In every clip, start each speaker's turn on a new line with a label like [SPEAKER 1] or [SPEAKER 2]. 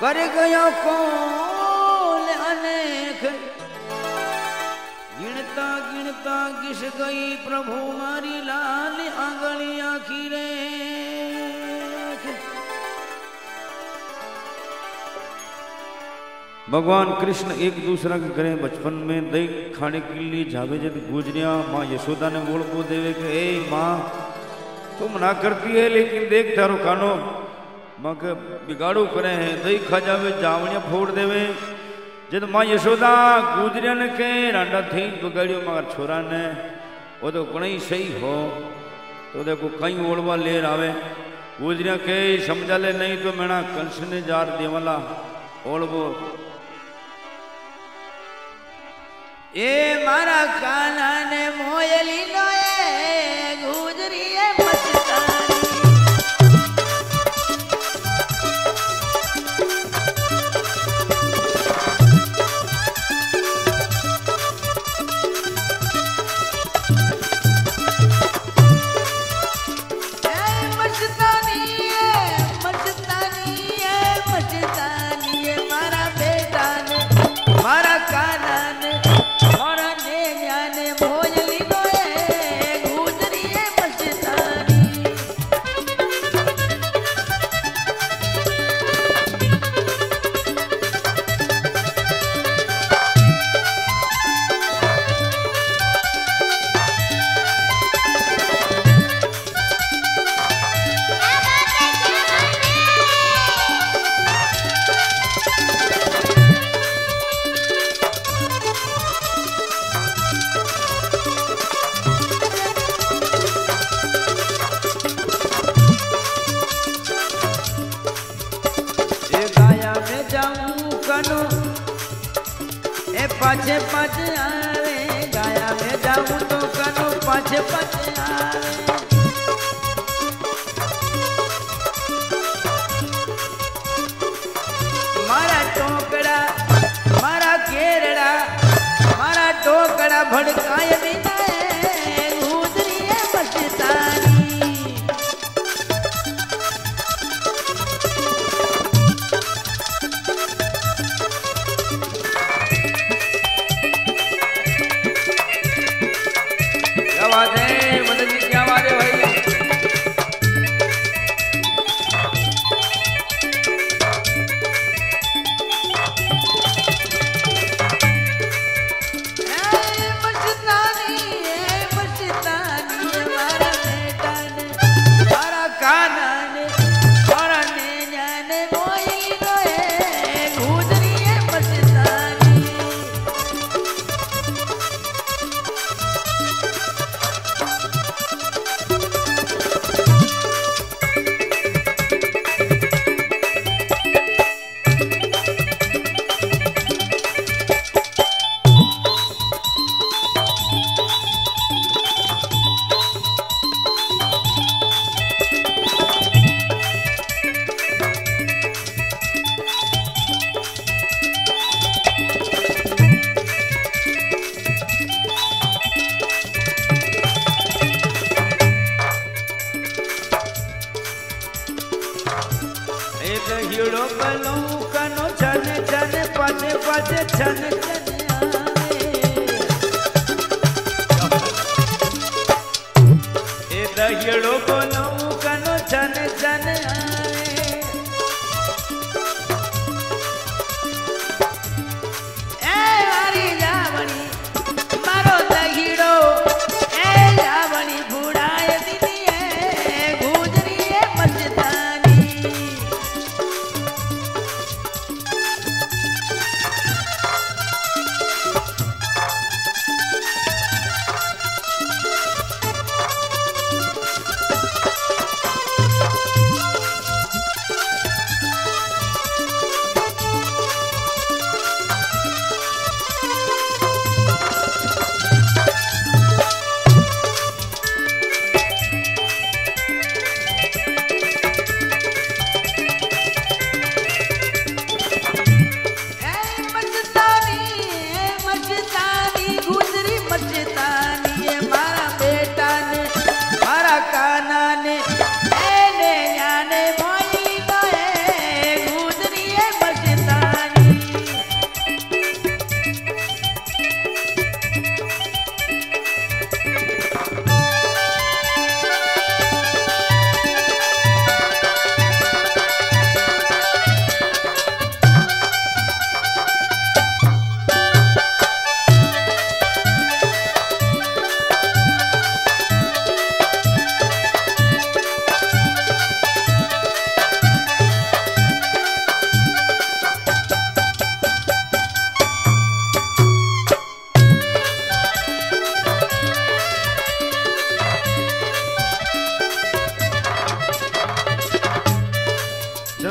[SPEAKER 1] कर गयो अनेक। गिणता गिणता किस गई प्रभु मारी लाल आंगली आखी रे भगवान कृष्ण एक दूसरा के करे बचपन में, दही खाने के लिए जावे जब गुजरिया, माँ यशोदा ने बोल को देवे के, ए माँ, तुम ना करती है, लेकिन देख तारो कानो मग बिगाड़ू करे हैं दही खा जावे जावड़िया फोड़ देवे जब माँ यशोदा गुजरियन के रांडा थी बिगाड़ियो मगर छोरा ने वो तो घणा ही सही हो तो देखो कहीं ओढ़वा ले रावे गुजरिया के समझा ले नहीं तो मैंना कंस ने जार देवला ओढ़वो ए मारा काना ने मोयली ना पाछे पाछे आवे गाया में जाऊँ तो करो पाछे पाछे आवे
[SPEAKER 2] मारा टोकड़ा, मारा केरड़ा, मारा टोकड़ा भड़काए
[SPEAKER 1] एक हीरो बनो कनो छन छन पाछे पाछे छन छन आवे एक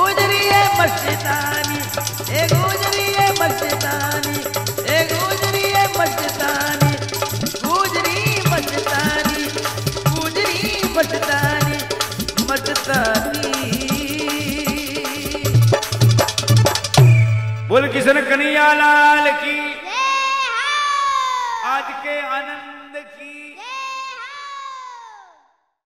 [SPEAKER 2] गुजरी है मस्जिदानी, ए गुजरी है मस्जिदानी, ए गुजरी है मस्जिदानी, गुजरी मस्जिदानी गुजरी मस्जिदानी मस्जिदानी।
[SPEAKER 1] बोल किशन कन्हैया लाल की